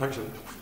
Dankeschön.